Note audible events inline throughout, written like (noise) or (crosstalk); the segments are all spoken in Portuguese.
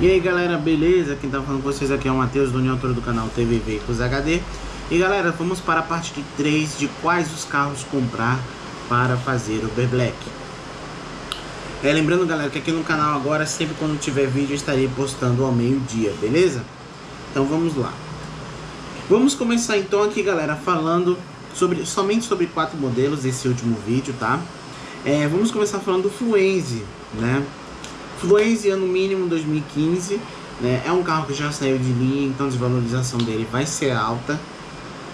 E aí galera, beleza? Quem tá falando com vocês aqui é o Matheus, do autor do canal TV Veículos HD E galera, vamos para a parte de 3 de quais os carros comprar para fazer o Uber Black é, Lembrando galera que aqui no canal agora, sempre quando tiver vídeo eu estarei postando ao meio dia, beleza? Então vamos lá Vamos começar então aqui galera, falando sobre, somente sobre quatro modelos desse último vídeo, tá? É, vamos começar falando do Fluenze, né? Fluenze ano mínimo 2015, né? É um carro que já saiu de linha, então a desvalorização dele vai ser alta.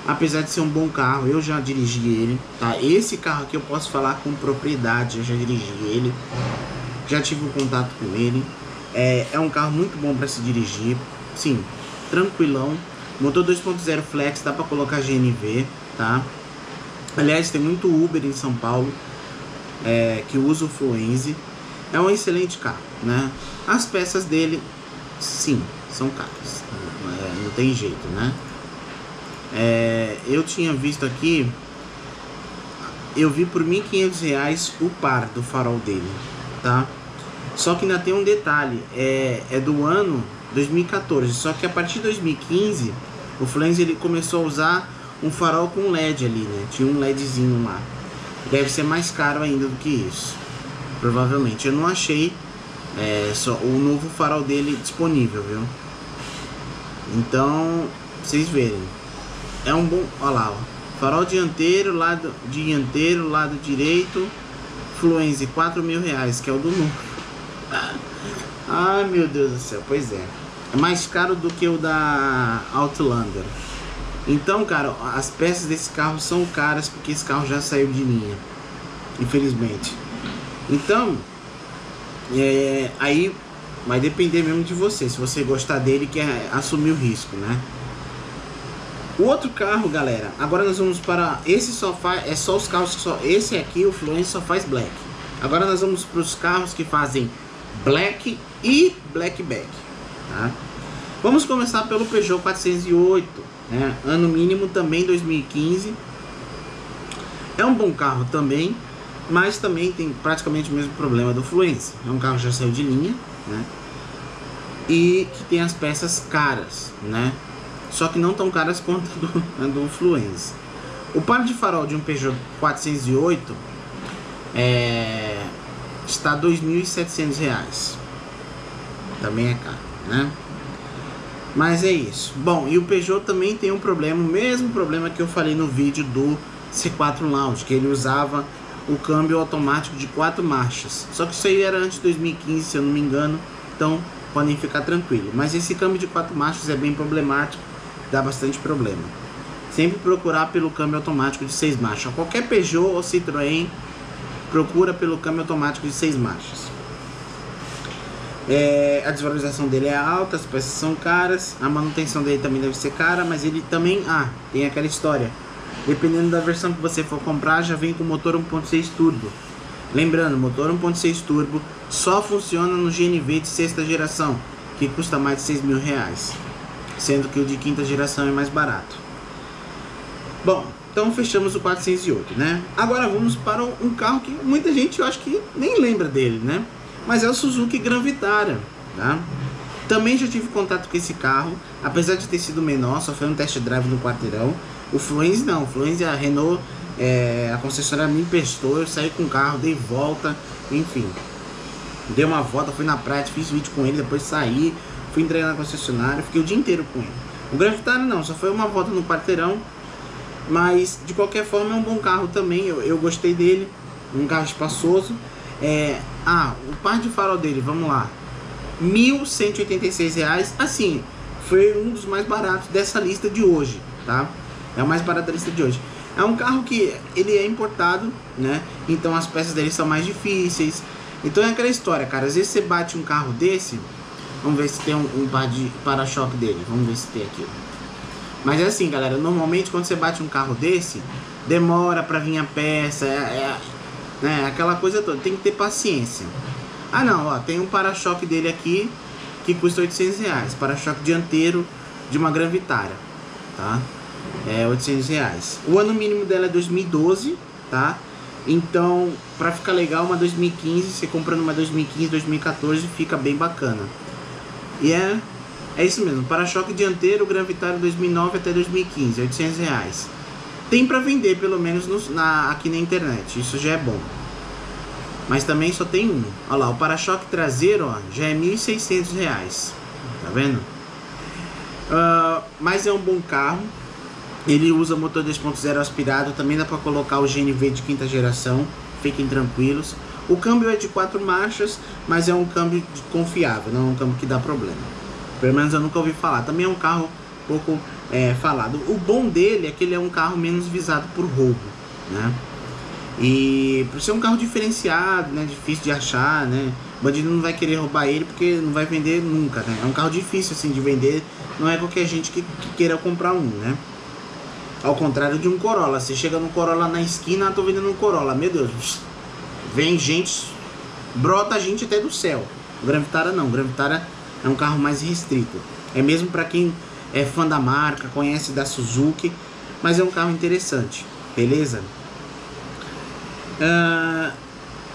Apesar de ser um bom carro, eu já dirigi ele, tá? Esse carro aqui eu posso falar com propriedade, eu já dirigi ele, já tive um contato com ele. É, é um carro muito bom para se dirigir, sim, tranquilão. Motor 2.0 flex, dá para colocar GNV, tá? Aliás, tem muito Uber em São Paulo é, que usa o Fluenze. É um excelente carro, né? As peças dele, sim, são caras. É, não tem jeito, né? É, eu tinha visto aqui, eu vi por R$ 1.500 o par do farol dele, tá? Só que ainda tem um detalhe, é, é do ano 2014, só que a partir de 2015 o Fluence ele começou a usar um farol com LED ali, né? Tinha um LEDzinho lá. Deve ser mais caro ainda do que isso. Provavelmente. Eu não achei é, só o novo farol dele disponível, viu? Então, vocês verem. É um bom. Olha lá, ó. Farol dianteiro, lado dianteiro, lado direito. Fluenze, 4 mil reais, que é o do núcleo. (laughs) Ai meu Deus do céu, pois é. É mais caro do que o da Outlander. Então, cara, as peças desse carro são caras porque esse carro já saiu de linha. Infelizmente. Então, é, aí vai depender mesmo de você. Se você gostar dele, quer assumir o risco, né? O outro carro, galera, agora nós vamos para. Esse faz. É só os carros que só. Esse aqui, o Fluence, só faz black. Agora nós vamos para os carros que fazem black e blackback. Tá? Vamos começar pelo Peugeot 408. Né? Ano mínimo também 2015. É um bom carro também mas também tem praticamente o mesmo problema do Fluence. É um carro que já saiu de linha, né? E que tem as peças caras, né? Só que não tão caras (laughs) quanto do, do Fluence. O par de farol de um Peugeot 408 é, está R$ 2.700. Também é caro, né? Mas é isso. Bom, e o Peugeot também tem um problema, o mesmo problema que eu falei no vídeo do C4 Lounge, que ele usava o câmbio automático de quatro marchas. Só que isso aí era antes de 2015, se eu não me engano, então podem ficar tranquilos. Mas esse câmbio de quatro marchas é bem problemático, dá bastante problema. Sempre procurar pelo câmbio automático de seis marchas. Qualquer Peugeot ou Citroën procura pelo câmbio automático de seis marchas. É, a desvalorização dele é alta, as peças são caras, a manutenção dele também deve ser cara, mas ele também, ah, tem aquela história Dependendo da versão que você for comprar, já vem com motor 1.6 turbo. Lembrando, motor 1.6 turbo só funciona no GNV de sexta geração, que custa mais de 6 mil reais, sendo que o de quinta geração é mais barato. Bom, então fechamos o 408, né? Agora vamos para um carro que muita gente eu acho que nem lembra dele, né? Mas é o Suzuki Gran Vitara, tá? Também já tive contato com esse carro, apesar de ter sido menor, só foi um test drive no quarteirão. O Fluence não, o Fluence a Renault, é, a concessionária me emprestou, eu saí com o carro, dei volta, enfim. Dei uma volta, fui na praia, fiz vídeo com ele, depois saí, fui entregar na concessionária, fiquei o dia inteiro com ele. O Gran Vitara não, só foi uma volta no quarteirão, mas de qualquer forma é um bom carro também, eu, eu gostei dele, um carro espaçoso. É, ah, o par de farol dele, vamos lá, R$ 1.186, assim, foi um dos mais baratos dessa lista de hoje, tá? É o mais barato da lista de hoje. É um carro que ele é importado, né? Então as peças dele são mais difíceis. Então é aquela história, cara. Às vezes você bate um carro desse. Vamos ver se tem um, um par de para-choque dele. Vamos ver se tem aqui. Mas é assim, galera. Normalmente quando você bate um carro desse, demora para vir a peça. É, é, né? Aquela coisa toda. Tem que ter paciência. Ah não, ó. Tem um para-choque dele aqui que custa 800 reais. Para-choque dianteiro de uma Gran Vitara. Tá? É 800 reais. O ano mínimo dela é 2012, tá? Então, para ficar legal, uma 2015, você comprando uma 2015, 2014, fica bem bacana. E é, é isso mesmo. Para-choque dianteiro Gran Vitara 2009 até 2015, 800 reais. Tem para vender pelo menos no, na, aqui na internet. Isso já é bom. Mas também só tem um. Olha lá, o para-choque traseiro ó, já é 1.600 reais. Tá vendo? Uh, mas é um bom carro. Ele usa motor 2.0 aspirado. Também dá para colocar o GNV de quinta geração. Fiquem tranquilos. O câmbio é de quatro marchas, mas é um câmbio confiável, não é um câmbio que dá problema. Pelo menos eu nunca ouvi falar. Também é um carro pouco é, falado. O bom dele é que ele é um carro menos visado por roubo, né? E por ser um carro diferenciado, né? Difícil de achar, né? O bandido não vai querer roubar ele porque não vai vender nunca, né? É um carro difícil assim de vender. Não é qualquer gente que, que queira comprar um, né? Ao contrário de um Corolla. Você chega no Corolla na esquina, ah, tô vendendo um Corolla. Meu Deus, vem gente, brota gente até do céu. O Gran Vitara não. O Gran Vitara é um carro mais restrito. É mesmo para quem é fã da marca, conhece da Suzuki, mas é um carro interessante, beleza? Uh,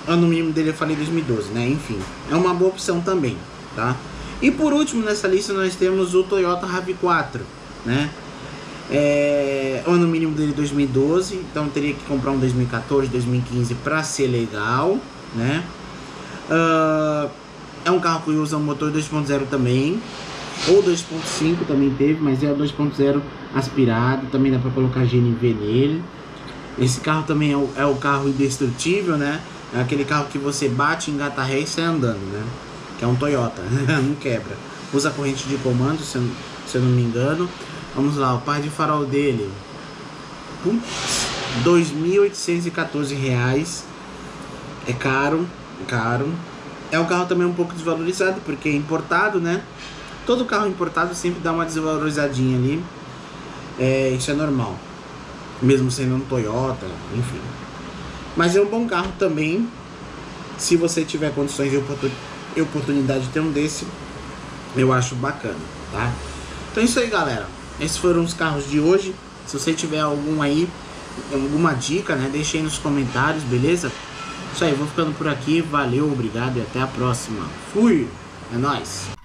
ano mínimo dele eu falei 2012, né? Enfim, é uma boa opção também, tá? E por último nessa lista nós temos o Toyota RAV4, né? É, o ano mínimo dele 2012, então teria que comprar um 2014, 2015 para ser legal, né? Uh, é um carro que usa um motor 2.0 também, ou 2.5 também teve, mas é o 2.0 aspirado, também dá para colocar GNV nele. Esse carro também é o, é o carro indestrutível, né? É aquele carro que você bate, engata ré e sai andando, né? Que é um Toyota, (laughs) não quebra. Usa corrente de comando, se eu, se eu não me engano. Vamos lá, o par de farol dele. Putz, R$ 2.814. É caro, caro. É um carro também um pouco desvalorizado, porque é importado, né? Todo carro importado sempre dá uma desvalorizadinha ali. É, isso é normal. Mesmo sendo um Toyota, enfim. Mas é um bom carro também. Se você tiver condições e oportunidade de ter um desse, eu acho bacana, tá? Então é isso aí, galera. Esses foram os carros de hoje. Se você tiver algum aí, alguma dica, né? Deixe aí nos comentários, beleza? Isso aí, vou ficando por aqui. Valeu, obrigado e até a próxima. Fui! É nóis!